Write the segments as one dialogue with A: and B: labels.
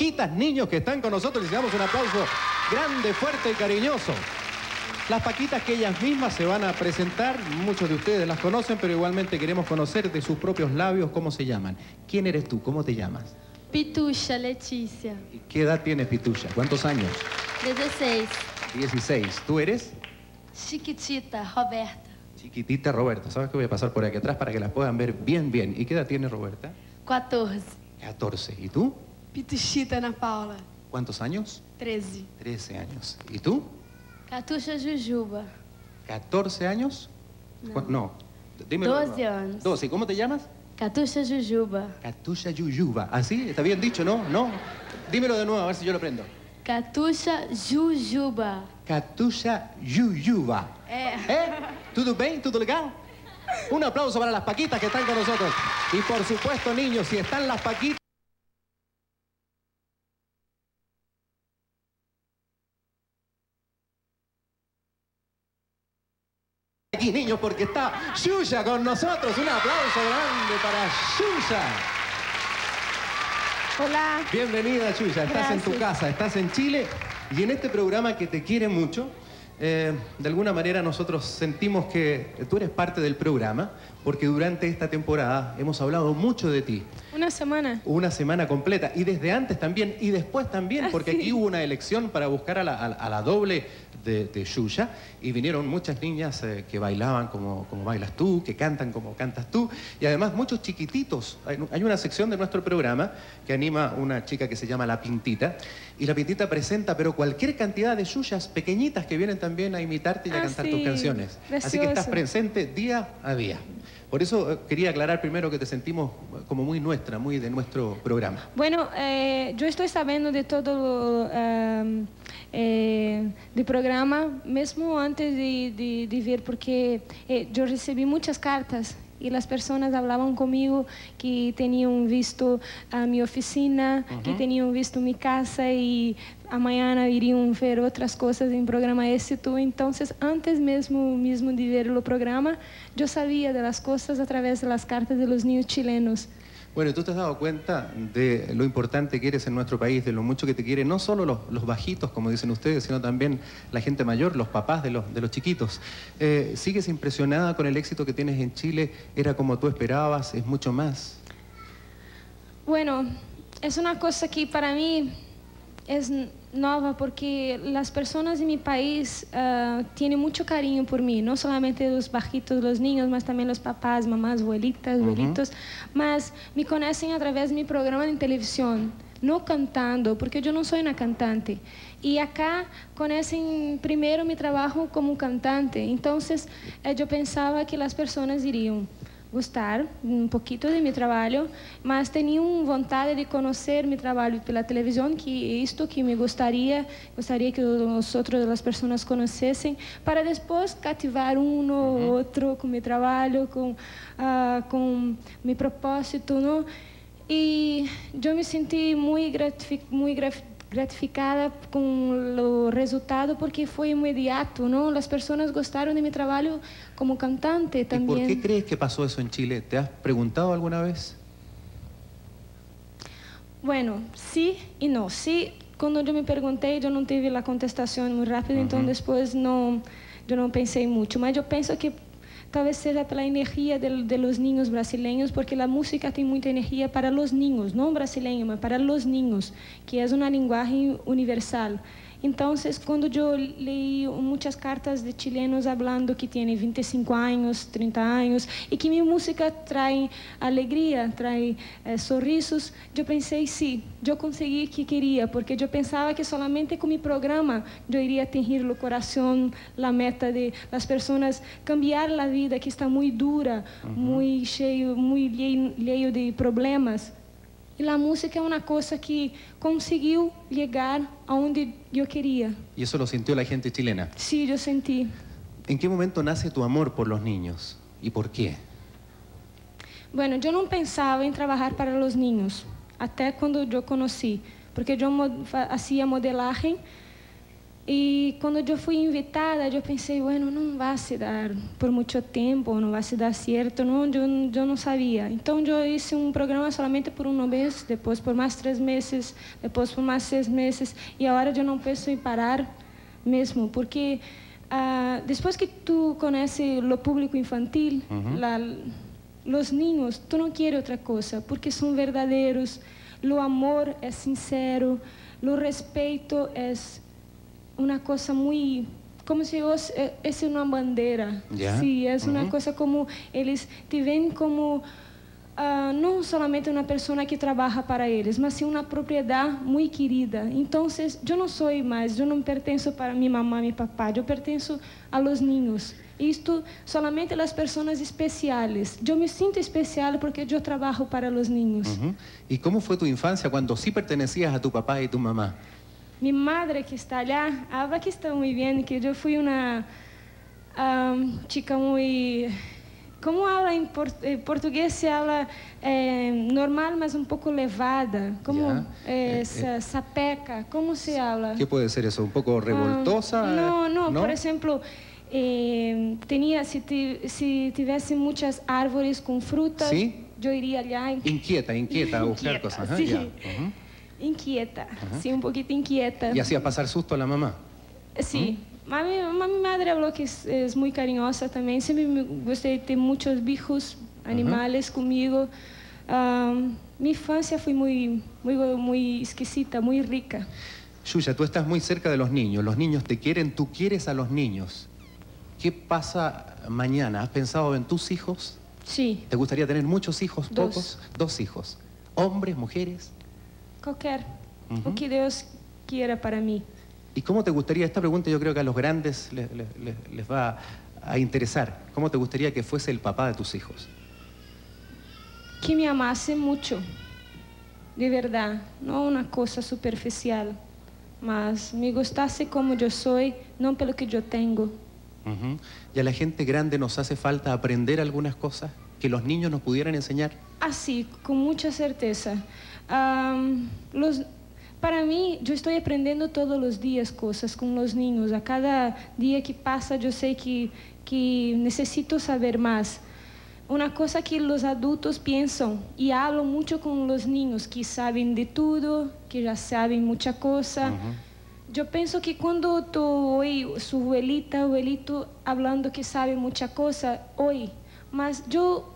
A: Paquitas niños que están con nosotros. Les damos un aplauso grande, fuerte y cariñoso. Las Paquitas que ellas mismas se van a presentar, muchos de ustedes las conocen, pero igualmente queremos conocer de sus propios labios cómo se llaman. ¿Quién eres tú? ¿Cómo te llamas?
B: Pitucha Leticia,
A: ¿Y ¿Qué edad tienes, Pitucha? ¿Cuántos años?
B: 16.
A: 16. ¿Tú eres?
B: Chiquitita Roberta,
A: Chiquitita Roberta. ¿Sabes que voy a pasar por aquí atrás para que las puedan ver bien, bien? ¿Y qué edad tiene Roberta?
B: 14.
A: 14. ¿Y tú?
C: Pituchita Ana Paula,
A: ¿Cuántos años?
C: 13.
A: 13 años. ¿Y tú?
B: Catucha Jujuba,
A: 14 años? ¿Cu- No. Dímelo.
B: 12 años.
A: 12. ¿Cómo te llamas?
B: Catucha Jujuba,
A: Katusha Yuyuba. ¿Así? ¿Está bien dicho, no? No. Dímelo de nuevo, a ver si yo lo aprendo.
B: Catucha Jujuba.
A: Katusha Yuyuba.
B: É.
A: ¿Eh? ¿Todo bien? ¿Todo legal? Un aplauso para las Paquitas que están con nosotros. Y por supuesto, niños, si están las Paquitas... Aquí, niños, porque está Yuya con nosotros. Un aplauso grande para Yuya.
C: Olá,
A: Bienvenida, Chuya. Estás en tu casa, estás en Chile y en este programa que te quiere mucho, eh, de alguna manera nosotros sentimos que tú eres parte del programa porque durante esta temporada hemos hablado mucho de ti.
C: Uma semana.
A: Una semana completa y desde antes también y después también,
C: Ah,
A: porque
C: sí.
A: aquí hubo una elección para buscar a la, a- a la doble de, de Yuya y vinieron muchas niñas eh, que bailaban como, como bailas tú, que cantan como cantas tú y además muchos chiquititos. Hay, hay una sección de nuestro programa que anima una chica que se llama La Pintita y La Pintita presenta pero cualquier cantidad de Yuyas pequeñitas que vienen también a imitarte y a
C: Ah,
A: cantar
C: sí.
A: tus canciones. Así que estás presente día a día. Por eso eh, quería aclarar primero que te sentimos como muy nuestra, muy de nuestro programa.
C: Bueno, eh, eu estou sabendo de todo um, eh, de programa, mesmo antes de, de, ver, porque eh, eu recebi muitas cartas e as pessoas falavam comigo que tinham visto a minha oficina, que tinham visto minha casa e amanhã iriam ver outras coisas em programa êxito. Então, antes mesmo mesmo de ver o programa, eu sabia das coisas através das cartas de los niños chilenos.
A: Bueno, tú te has dado cuenta de lo importante que eres en nuestro país, de lo mucho que te quieren, no solo los, bajitos, como dicen ustedes, sino también la gente mayor, los papás de los, de los chiquitos. Eh, ¿Sigues impresionada con el éxito que tienes en Chile? ¿Era como tú esperabas? ¿Es mucho más?
C: Bueno, es una cosa que para mí es n- nueva porque las personas de mi país ah, tienen mucho cariño por mí, no solamente los bajitos, los niños, mas también los papás, mamás, abuelitas, abuelitos, mas me conocen a través de mi programa en televisión, no cantando, porque yo no soy una cantante. Y acá conocen primero mi trabajo como cantante, entonces eh, yo pensaba que las personas dirían, gostar um pouquinho de meu trabalho, mas tinham vontade de conhecer meu trabalho pela televisão, que é isto que me gostaria, gostaria que os outros as pessoas conhecessem, para depois cativar um ou outro com meu trabalho, com ah, com meu propósito, não? E eu me senti muito gratifi muito graf- gratificada com o resultado porque foi imediato, não? As pessoas gostaram de meu trabalho como cantante
A: ¿Y por qué crees que pasó eso en Chile? ¿Te has preguntado alguna vez?
C: Bueno, sí y no. Sí, quando eu me perguntei, eu não tive a contestação muito rápido, então depois não, eu não pensei muito. Mas eu penso que talvez seja pela energia de, de los niños brasileños, porque a música tem muita energia para los niños, não brasileños, mas para los niños, que é uma linguagem universal. Então, quando eu li muitas cartas de chilenos falando que têm 25 anos, 30 anos, e que minha música traz alegria, traz eh, sorrisos, eu pensei, sim, eu consegui o que queria, porque eu pensava que solamente com meu programa eu iria atingir o coração, a meta de as pessoas cambiar a vida que está muito dura, muito cheio, muito cheio, cheio de problemas. E a música é uma coisa que conseguiu chegar aonde eu queria.
A: Y eso lo sintió la gente chilena.
C: Sim, eu senti.
A: ¿En qué momento nace tu amor por los niños? ¿Y por qué?
C: Bueno, eu não pensava em trabalhar para os niños, até quando eu conheci, porque eu fazia modelagem E quando eu fui invitada, eu pensei, bueno, não vai se dar por muito tempo, não vai se dar certo, não, eu, eu não sabia. Então eu fiz um programa somente por um mês, depois por mais três meses, depois por mais seis meses, e agora eu não penso em parar mesmo, porque ah, depois que tu conheces o público infantil, la- los niños, tu não queres outra coisa, porque são verdadeiros, o amor é sincero, o respeito é una cosa muy como si vos eh, es una bandera. Sí es una cosa como ellos te ven como ah, no solamente una persona que trabaja para ellos mas sí una propiedad muy querida. Entonces yo no soy más yo no pertenço para mi mamá mi papá yo pertenço a los niños. Isto solamente las personas especiales. Yo me siento especial porque yo trabajo para los niños.
A: ¿Y cómo fue tu infancia cuando sí pertenecías a tu papá y tu mamá?
C: Mi madre que está allá habla que está muy bien, que yo fui una am, chica muy... ¿Cómo habla en por- eh, portugués? Se habla eh, normal, mas un poco levada. ¿Cómo?
A: Ya.
C: Eh,
A: Eh,
C: sa- sapeca. ¿Cómo se habla?
A: ¿Qué puede ser eso? ¿Un poco revoltosa?
C: Ah, no, no, por ejemplo, eh, tenía, si, ti- si tuviese muchas árboles con frutas,
A: Sí.
C: yo iría allá.
A: Inquieta, inquieta, a buscar
C: Inquieta,
A: cosas. ajá,
C: sí.
A: ya. Ujú.
C: Inquieta, sí, un poquito inquieta.
A: Y hacías pasar susto a la mamá.
C: Sí. A mi, a mi madre habló que es, es muy cariñosa también. Siempre me gusté de ter muchos hijos, animales conmigo. Am, mi infancia fue muy, muy, muy exquisita, muy rica.
A: Yuya, tú estás muy cerca de los niños. Los niños te quieren, tú quieres a los niños. ¿Qué pasa mañana? ¿Has pensado en tus hijos?
C: Sí,
A: ¿Te gustaría tener muchos hijos,
C: Dos.
A: pocos? Dos hijos. ¿Hombres, mujeres?
C: Cualquier.
A: Ujú.
C: O que Dios quiera para mí.
A: ¿Y cómo te gustaría, esta pregunta yo creo que a los grandes les, les- va a interesar, ¿cómo te gustaría que fuese el papá de tus hijos?
C: Que me amase mucho, de verdad, no una cosa superficial, mas me gustase como yo soy, no pelo que yo tengo.
A: ¿Y a la gente grande nos hace falta aprender algunas cosas que los niños nos pudieran enseñar?
C: Así, con mucha certeza. Los, para mí, yo estoy aprendiendo todos los días cosas con los niños. A cada día que pasa, yo sé que, que necesito saber más. Una cosa que los adultos piensan y hablo mucho con los niños que saben de todo, que ya saben mucha cosa. Yo pienso que cuando tú oí su abuelita, abuelito hablando que sabe mucha cosa, hoy, mas yo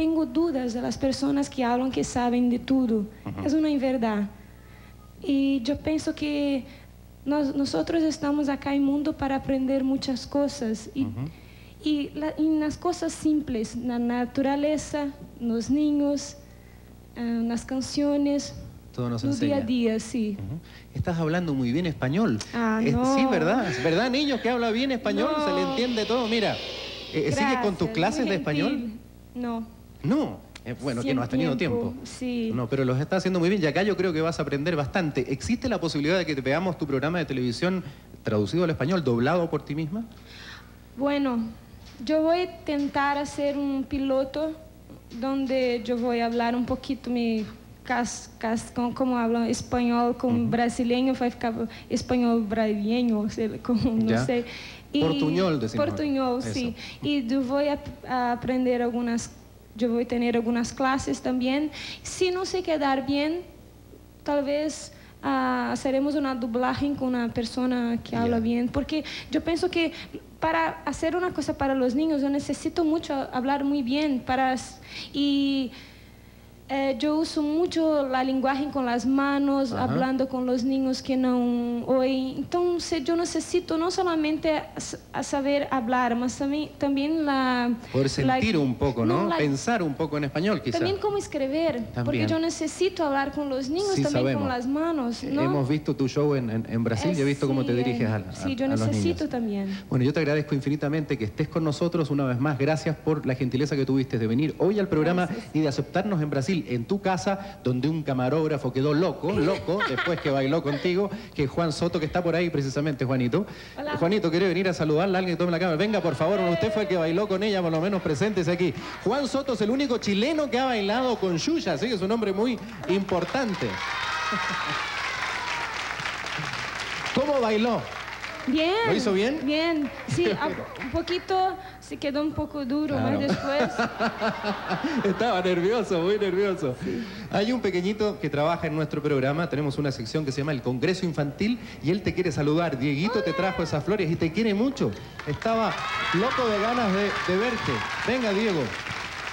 C: tengo dudas de las personas que hablan que saben de todo. Es una verdad. Y yo pienso que nos- nosotros estamos acá en el mundo para aprender muchas cosas. Y, y la- las cosas simples, la naturaleza, los niños, eh, las canciones,
A: Todo nos
C: el día a
A: enseña.
C: día, sí.
A: Ujú. Estás hablando muy bien español.
C: Ah,
A: Es-
C: no.
A: Sí, ¿verdad? ¿Es ¿Verdad, niños, que habla bien español?
C: No.
A: Se le entiende todo. Mira, eh, ¿sigues con tus clases de español?
C: No.
A: No. Eh, bueno, que no has tenido tiempo.
C: tiempo, sí.
A: No, pero los estás haciendo muy bien y acá yo creo que vas a aprender bastante. ¿Existe la posibilidad de que te veamos tu programa de televisión traducido al español, doblado por ti misma?
C: Bueno, yo voy a intentar hacer un piloto donde yo voy a hablar un poquito mi cas, cas, como, como hablo español con brasileño, vai ficar español brasileño, como, no
A: Ya.
C: sé.
A: Portuñol, decimos.
C: Portuñol,
A: Eso.
C: sí. Y yo voy a, a aprender algunas, yo voy a tener algunas clases también. Si no se quedar bien, tal vez ah, haremos una dublaje con una persona que habla bien, porque yo pienso que para hacer una cosa para los niños yo necesito mucho hablar muy bien para y eh, yo uso mucho la lenguaje con las manos,
A: Ajá.
C: hablando con los niños que no oyen. Entonces yo necesito no solamente a, saber hablar, mas también, también la...
A: Poder
C: la-
A: sentir un poco, ¿no?
C: la-
A: Pensar un poco en español, quizás.
C: también cómo escribir, porque
A: También.
C: yo necesito hablar con los niños
A: Sí,
C: también
A: sabemos.
C: con las manos, ¿no?
A: Hemos visto tu show en, en- en Brasil y he visto cómo te
C: Sí,
A: diriges a, a-
C: Sí, yo
A: a los
C: necesito
A: niños.
C: también.
A: Bueno, yo te agradezco infinitamente que estés con nosotros una vez más. Gracias por la gentileza que tuviste de venir hoy al programa y de aceptarnos en Brasil, en tu casa, donde un camarógrafo quedó loco, loco, después que bailó contigo, que es Juan Soto, que está por ahí precisamente, Juanito.
C: Hola.
A: Juanito, ¿quiere venir a saludarla? Alguien que tome la cámara. Venga, por favor, usted fue el que bailó con ella, por lo menos preséntese aquí. Juan Soto es el único chileno que ha bailado con Yuya, así que es un hombre muy importante. ¿Cómo bailó?
C: Bien.
A: ¿Lo hizo bien?
C: Bien. Sí, a- un poquito se quedó un poco duro,
A: Claro.
C: pero después.
A: Estaba nervioso, muy nervioso. Hay un pequeñito que trabaja en nuestro programa, tenemos una sección que se llama el Congreso Infantil y él te quiere saludar. Dieguito te trajo esas flores y te quiere mucho. Estaba loco de ganas de, de verte. Venga, Diego.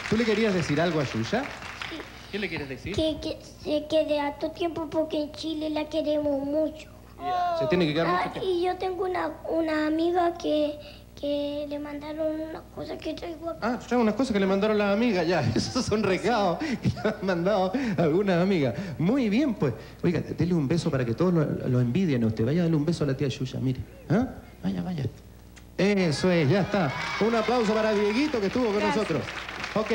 A: ¿Tú le querías decir algo a Yuya? ¿Qué le quieres decir?
D: Que, que se quede harto tiempo porque en Chile la queremos mucho.
A: Se tiene que quedar
D: Ah,
A: mucho tiempo.
D: y yo tengo una, una amiga que, que le mandaron una cosa que traigo acá.
A: Ah, ya unas cosas que le mandaron las amigas, ya, esos son recados que le han mandado algunas amigas. Muy bien, pues. Oiga, dele un beso para que todos lo, lo envidien a usted. Vaya a darle un beso a la tía Yuya, mire. ¿Ah? Vaya, vaya. Eso es, ya está. Un aplauso para Dieguito que estuvo con nosotros. Ok.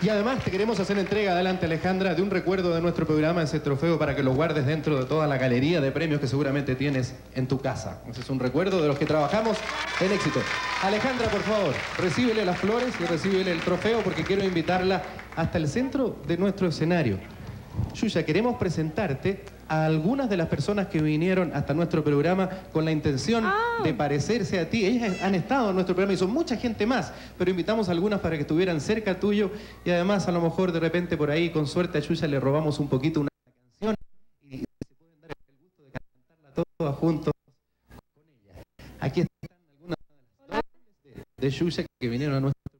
A: Y además te queremos hacer entrega, adelante Alejandra, de un recuerdo de nuestro programa, ese trofeo para que lo guardes dentro de toda la galería de premios que seguramente tienes en tu casa. Ese es un recuerdo de los que trabajamos en éxito. Alejandra, por favor, recíbele las flores y recíbele el trofeo porque quiero invitarla hasta el centro de nuestro escenario. Yuya, queremos presentarte a algunas de las personas que vinieron hasta nuestro programa con la intención de parecerse a ti. Ellas han estado en nuestro programa y son mucha gente más, pero invitamos a algunas para que estuvieran cerca tuyo y además a lo mejor de repente por ahí con suerte a Yuya le robamos un poquito una canción y se pueden dar el gusto de cantarla todas juntos con ella. Aquí están algunas de las dobles de, de Yuya que vinieron a nuestro